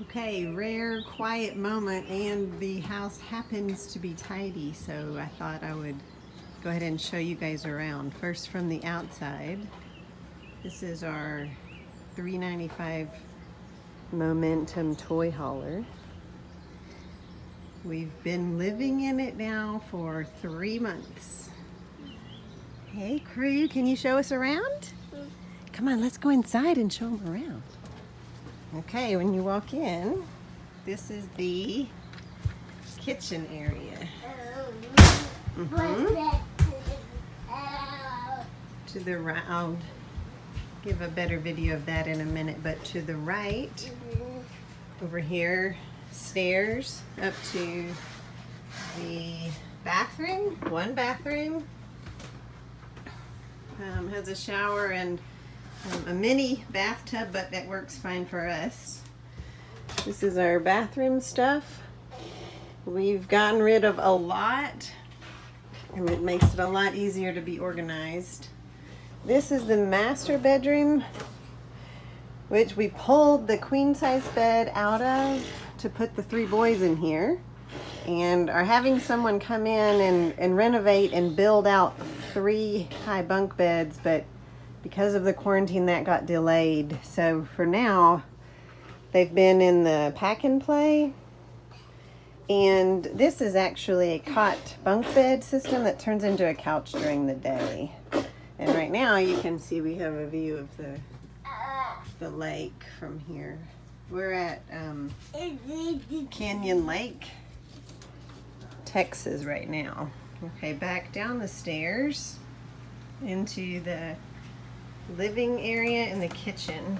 Okay, rare quiet moment and the house happens to be tidy so I thought I would go ahead and show you guys around. First from the outside, this is our 395 Momentum toy hauler. We've been living in it now for three months. Hey crew, can you show us around? Mm-hmm. Come on, let's go inside and show them around. Okay, when you walk in, this is the kitchen area. Mm -hmm. To the right, I'll give a better video of that in a minute, but to the right, over here, stairs up to the bathroom, one bathroom. Um, has a shower and um, a mini bathtub, but that works fine for us. This is our bathroom stuff. We've gotten rid of a lot, and it makes it a lot easier to be organized. This is the master bedroom, which we pulled the queen size bed out of to put the three boys in here and are having someone come in and, and renovate and build out three high bunk beds, but because of the quarantine that got delayed. So for now, they've been in the pack and play. And this is actually a cot bunk bed system that turns into a couch during the day. And right now you can see we have a view of the the lake from here. We're at um, Canyon Lake, Texas right now. Okay, back down the stairs into the living area and the kitchen.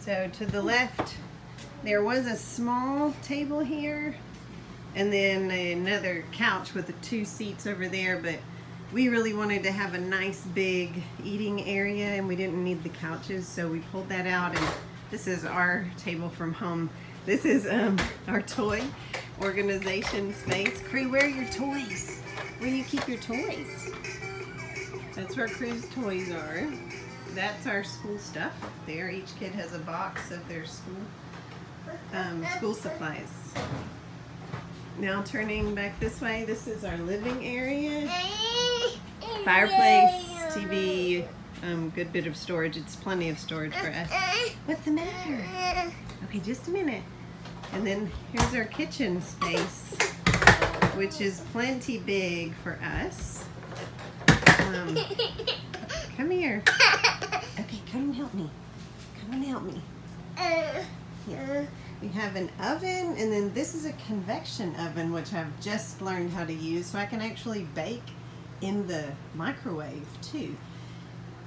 So to the left, there was a small table here and then another couch with the two seats over there, but we really wanted to have a nice big eating area and we didn't need the couches, so we pulled that out and this is our table from home. This is um, our toy organization space. Cree, where are your toys? Where do you keep your toys? That's where Crew's toys are. That's our school stuff. There, each kid has a box of their school um, school supplies. Now turning back this way, this is our living area. Fireplace, TV, um, good bit of storage. It's plenty of storage for us. What's the matter? Okay, just a minute. And then here's our kitchen space, which is plenty big for us. Um, come here. Okay, come and help me. Come and help me. Here. We have an oven, and then this is a convection oven, which I've just learned how to use, so I can actually bake in the microwave too.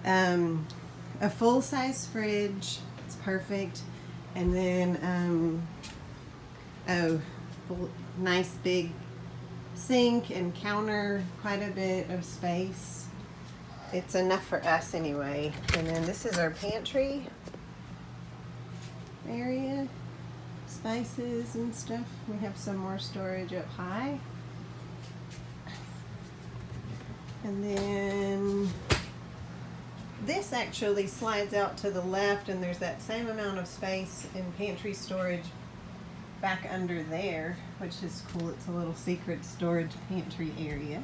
Um, a full-size fridge, it's perfect. And then, um, oh, full, nice big sink and counter, quite a bit of space it's enough for us anyway. And then this is our pantry area, spices and stuff. We have some more storage up high. And then this actually slides out to the left and there's that same amount of space in pantry storage back under there, which is cool. It's a little secret storage pantry area.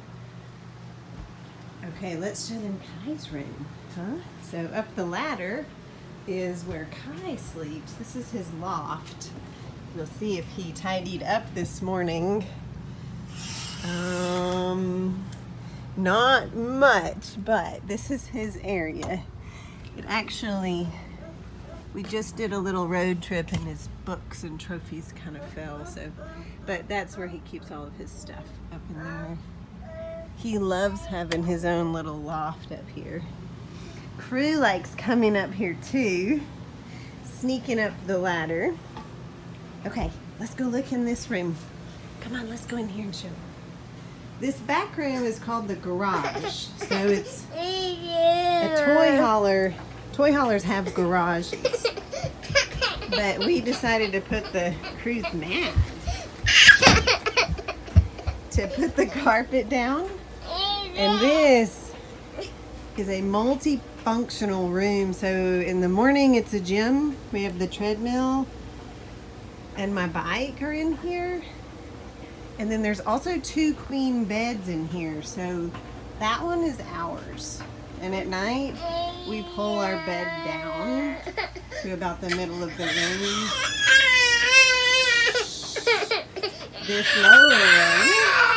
Okay, let's show them Kai's room, huh? So up the ladder is where Kai sleeps. This is his loft. We'll see if he tidied up this morning. Um, not much, but this is his area. It actually, we just did a little road trip and his books and trophies kind of fell, so, but that's where he keeps all of his stuff up in there. He loves having his own little loft up here. Crew likes coming up here too, sneaking up the ladder. Okay, let's go look in this room. Come on, let's go in here and show. This back room is called the garage. So it's a toy hauler. Toy haulers have garages. But we decided to put the crew's mat to put the carpet down and this is a multifunctional room. So in the morning it's a gym. We have the treadmill and my bike are in here. And then there's also two queen beds in here. So that one is ours. And at night, we pull our bed down to about the middle of the room. This lower one